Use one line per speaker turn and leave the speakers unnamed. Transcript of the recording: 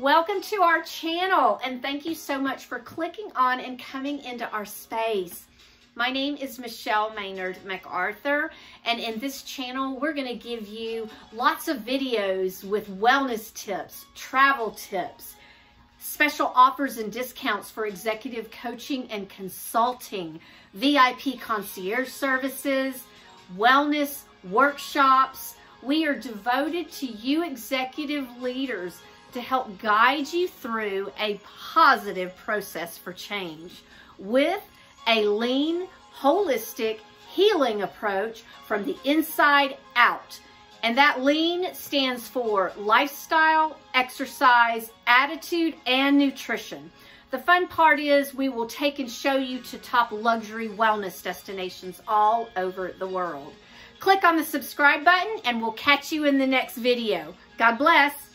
Welcome to our channel and thank you so much for clicking on and coming into our space. My name is Michele Maynard MacArthur and in this channel we're going to give you lots of videos with wellness tips, travel tips, special offers and discounts for executive coaching and consulting, VIP concierge services, wellness workshops. We are devoted to you executive leaders to help guide you through a positive process for change with a lean, holistic healing approach from the inside out. And that lean stands for lifestyle, exercise, attitude, and nutrition. The fun part is we will take and show you to top luxury wellness destinations all over the world. Click on the subscribe button and we'll catch you in the next video. God bless.